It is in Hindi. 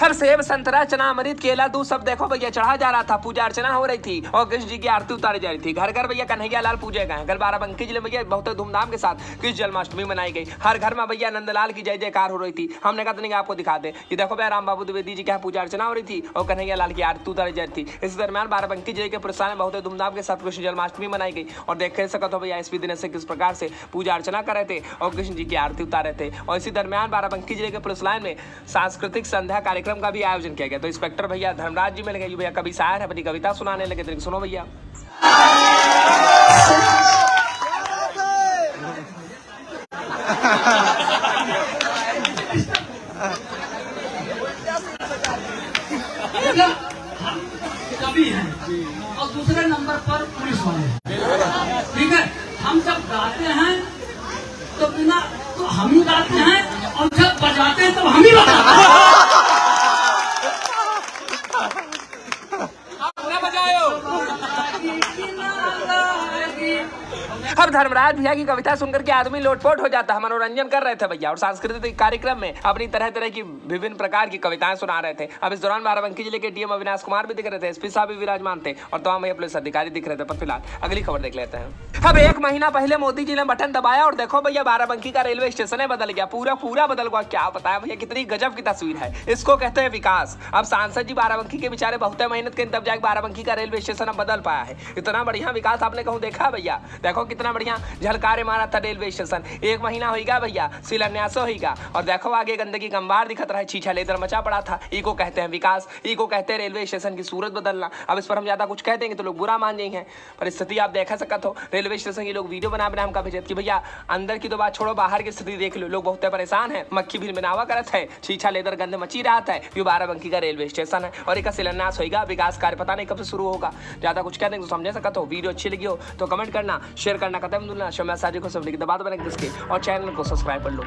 सेब संतरा, चना अमृत केला, दूध सब देखो भैया, चढ़ा जा रहा था, पूजा अर्चना हो रही थी और कृष्ण जी की आरती उतारी जा रही थी। घर घर भैया कन्हैया लाल पूजे गए घर बाराबंकी ज़िले भैया बहुत धूमधाम के साथ कृष्ण जन्माष्टमी मनाई गई। हर घर में भैया नंदलाल की जय जयकार हो रही थी। हमने कहा नहीं आपको दिखा दे। ये देखो भैया राम बाबू द्विवेदी जी की पूजा अर्चना हो रही थी और कन्हैया लाल की आरती उतारी जा रही थी। इस दरमियान बाराबंकी ज़िले के पुरस्कार में बहुत धूमधाम के साथ कृष्ण जन्माष्टमी मनाई गई। और देख सकते हो भैया एसपी दिन से किस प्रकार से पूजा अर्चना कर रहे थे और कृष्ण जी की आरती उतार रहे थे। और इसी दरमियान बाराबंकी ज़िले के पुलिस लाइन में सांस्कृतिक संध्या कार्यक्रम का भी आयोजन किया गया। तो इंस्पेक्टर भैया धर्मराज जी मिल गए। भैया कभी शायर है, अपनी कविता सुनाने लगे तो सुनो भैया। और दूसरे नंबर पर पुलिस वाले ठीक है? हम जब गाते हैं तो बिना तो हम ही गाते हैं, और जब बजाते हैं तो हम 加油！अब धर्मराज भैया की कविता सुनकर के आदमी लोटपोट हो जाता है, मनोरंजन कर रहे थे भैया। और सांस्कृतिक कार्यक्रम में अपनी तरह तरह की विभिन्न प्रकार की कविताएँ सुना रहे थे। अब इस दौरान बाराबंकी ज़िले के डीएम अविनाश कुमार भी दिख रहे थे, एसपी साहब भी विराजमान थे और तमाम भैया पुलिस अधिकारी दिख रहे थे। पर फ़िलहाल अगली खबर देख लेते हैं। अब एक महीना पहले मोदी जी ने बटन दबाया और देखो भैया, बाराबंकी का रेलवे स्टेशन है बदल गया, पूरा पूरा बदल गया। क्या बताया भैया, कितनी गजब की तस्वीर है। इसको कहते हैं विकास। अब सांसद जी बाराबंकी के बेचारे बहुत मेहनत के तब जाके बाराबंकी का रेलवे स्टेशन अब बदल पाया है। इतना बढ़िया विकास आपने कहूँ देखा भैया? देखो कितना बढ़िया झलकारे मारा था रेलवे स्टेशन। एक महीना होगा भैया, शिलान्यास होगा और देखो आगे गंदगी गंबार दिखत रहा है छीछा लेदर मचा पड़ा था। इको कहते हैं विकास, इको कहते हैं रेलवे स्टेशन की सूरत बदलना। अब इस पर हम ज़्यादा कुछ कह देंगे तो लोग बुरा मान जाएँगे पर स्थिति आप देखा सकत हो, रेलवे स्टेशन की लोग वीडियो बना बना हमका भेजत कि भैया, अंदर की तो बात छोड़ो, बाहर की स्थिति देख लो। लोग बहुत परेशान है, मक्खी भी बनावा करत है छीछा लेदर गंद मची रहा है। ये बाराबंकी का रेलवे स्टेशन है और एक शिलान्यास होगा विकास कार्य पता नहीं कब से शुरू होगा। ज़्यादा कुछ कह देंगे तो समझ सकते हो, वीडियो अच्छी लगी हो तो कमेंट करना शेयर करना। खत्म दुनिया शो मैं सारी को सब लिख दबा दो मैंने और चैनल को सब्सक्राइब कर लो।